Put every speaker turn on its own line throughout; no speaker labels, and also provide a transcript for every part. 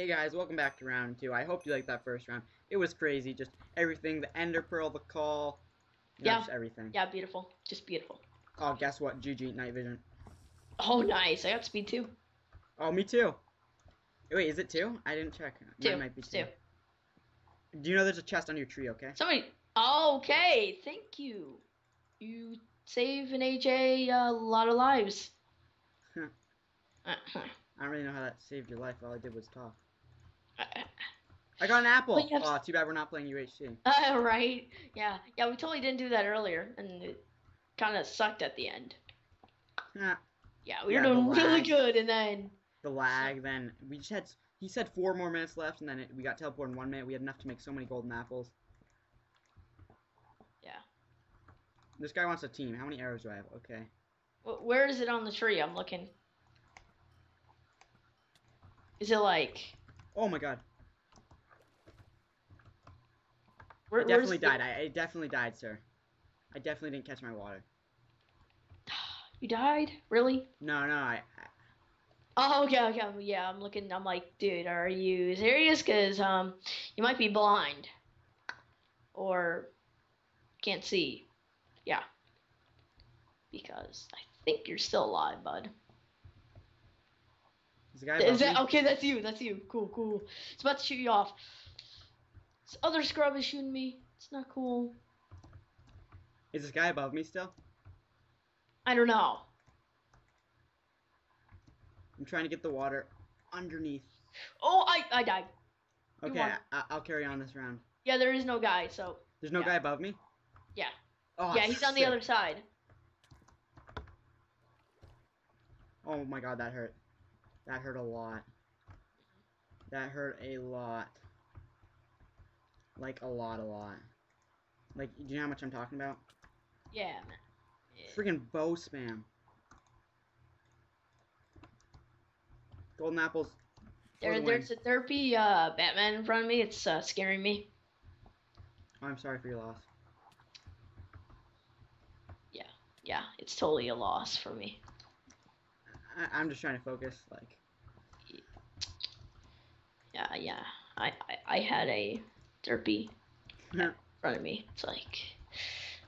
Hey guys, welcome back to round two. I hope you liked that first round. It was crazy, just everything, the ender pearl, the call, you know,
Yeah.
just everything.
Yeah, beautiful. Just beautiful.
Oh, guess what? GG, night vision.
Oh, nice. I got speed too.
Oh, me too. Wait, is it two? I didn't check. Mine
Two.
might be
It's two.
Do you know there's a chest on your tree, okay?
Somebody. Okay, thank you. You save an AJ a lot of lives. Uh-huh.
I don't really know how that saved your life. All I did was talk. I got an apple!
But you have-
Aw, too bad we're not playing UHC.
uh, right. Yeah. Yeah, we totally didn't do that earlier, and it kind of sucked at the end.
Huh.
Yeah, we
Yeah,
were doing really good, and then.
the lag, then we just had, he said four more minutes left, and then it, we got teleported in one minute. We had enough to make so many golden apples.
Yeah.
This guy wants a team. How many arrows do I have? Okay.
Wh- Where is it on the tree? I'm looking. Is it like.
Oh my god.
Where,
I definitely
where's the-
died. I, I definitely died, sir. I definitely didn't catch my water.
You died? Really?
No, no, I, I
Oh, okay, okay. Yeah, I'm looking. I'm like, dude, are you serious? Cause um, you might be blind, or can't see. Yeah. Because I think you're still alive, bud.
is the guy
Is that
me?
okay? That's you. That's you. Cool, cool. It's about to shoot you off. This other scrub is shooting me. It's not cool.
Is this guy above me still?
I don't know.
I'm trying to get the water underneath.
Oh, I I died.
Okay. I, I'll carry on this round.
Yeah, there is no guy. So
There's no
Yeah.
guy above me?
Yeah.
Oh,
yeah, he's on the other side.
Oh my god, that hurt. That hurt a lot. That hurt a lot. Like a lot, a lot. Like, do you know how much I'm talking about?
Yeah, man. Yeah.
Freaking bow spam. Golden apples.
There,
the win.
there's a derpy uh, Batman in front of me. It's uh, scaring me.
Oh, I'm sorry for your loss.
Yeah, yeah, it's totally a loss for me.
I, I'm just trying to focus. Like,
Yeah, yeah. I, I, I had a derpy in front of me. It's like,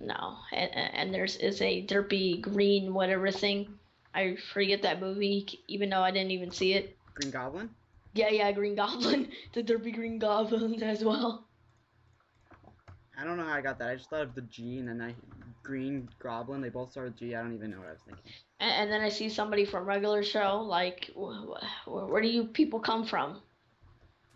no. And, and there's is a derpy green whatever thing. I forget that movie, even though I didn't even see it.
Green Goblin.
Yeah, yeah, Green Goblin. the derpy Green Goblin as well.
I don't know how I got that. I just thought of the G and then I Green Goblin. They both start with G. I don't even know what I was thinking.
And, and then I see somebody from regular show. Like, wh- wh- where do you people come from?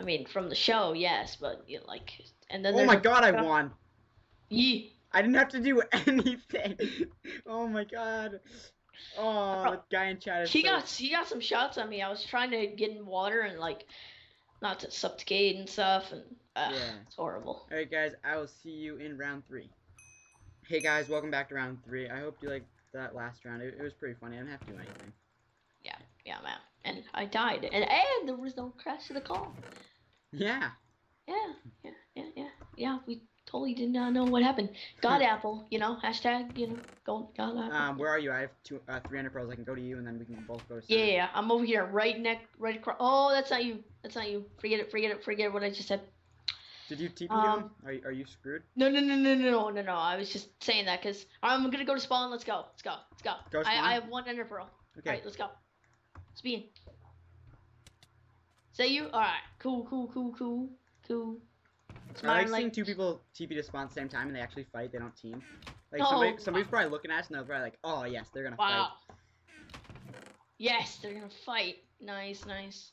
I mean, from the show, yes, but you know, like, and then
Oh my god, I won!
Yee.
I didn't have to do anything. oh my god. Oh, the guy in chat is
He
so-
got he got some shots on me. I was trying to get in water and like, not to suffocate and stuff, and uh,
Yeah.
it's horrible.
Alright guys, I will see you in round three. Hey guys, welcome back to round three. I hope you liked that last round. It, it was pretty funny. I didn't have to do anything.
Yeah, yeah, man. And I died, and and there was no crash of the call.
Yeah.
Yeah, yeah, yeah, yeah, yeah. We totally did not know what happened. God apple, you know, hashtag, you know, gold God apple.
Um, where are you? I have two, uh, 300 pearls. I can go to you and then we can both go to
Yeah, yeah, yeah, I'm over here, right neck, right across. Oh, that's not you. That's not you. Forget it. Forget it. Forget what I just said.
Did you TP
Um,
him? Are, you- are you screwed?
No, no, no, no, no, no, no, no. I was just saying that because I'm gonna go to spawn. Let's go. Let's go. Let's go.
Go?
I, I have one ender pearl.
Okay.
All right, let's go. Speed. Say you. All right. Cool, cool, cool, cool, cool.
I
Smiling
like seeing
like.
two people TP to spawn at the same time and they actually fight. They don't team. Like
Oh,
somebody,
wow.
somebody's probably looking at us and they're probably like, "Oh yes, they're gonna
Wow. Yes, they're gonna fight. Nice, nice.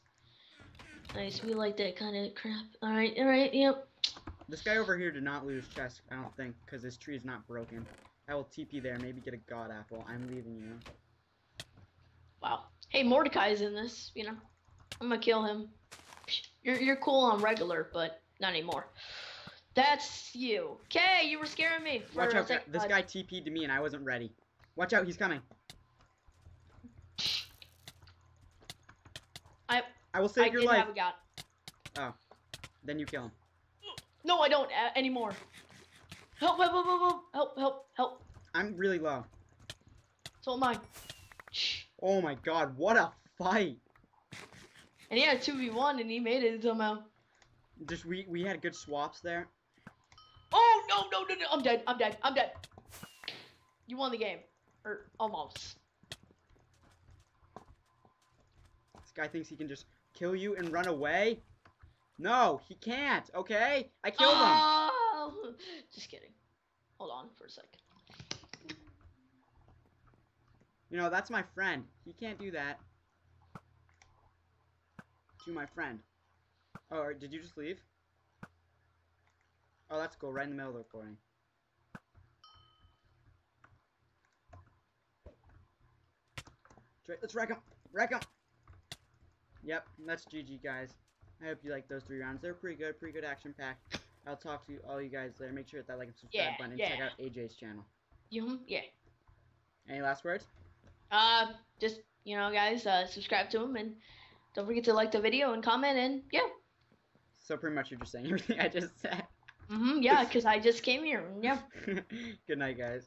Nice. We like that kind of crap. All right, all right. Yep.
This guy over here did not lose chest, I don't think, because his tree is not broken. I will TP there, maybe get a god apple. I'm leaving you.
Wow. Hey, Mordecai's in this. You know, I'm gonna kill him. You're you're cool on regular, but not anymore. That's you. Okay, you were scaring me.
Watch out,
second.
this guy TP'd to me and I wasn't ready. Watch out, he's coming.
I-
I will
I
save your
did
life.
have a god.
Then you kill him.
No, I don't uh, anymore. Help! Help! Help! Help! Help! Help! Help!
I'm really low.
So am I.
Oh my god, what a fight!
And he had two v one, and he made it somehow.
Just we we had good swaps there.
Oh no no no no! I'm dead. I'm dead. I'm dead. You won the game, or almost.
This guy thinks he can just kill you and run away. No, he can't. Okay, I killed him.
oh! Just kidding. Hold on for a sec.
You know that's my friend. He can't do that. To my friend. Oh, did you just leave? Oh, that's cool. Right in the middle of the recording. Let's- Let's wreck him. Wreck him. Yep, that's GG, guys. I hope you like those three rounds. They're pretty good, pretty good action packed. I'll talk to you, all you guys later. Make sure to hit that like and subscribe
Yeah,
button and
yeah.
check out AJ's channel.
You yeah.
Any last words?
Uh, just you know, guys, uh, subscribe to him and don't forget to like the video and comment and yeah.
So pretty much you're just saying everything I just said.
Mhm. Yeah, because I just came here. Yeah.
Good night, guys.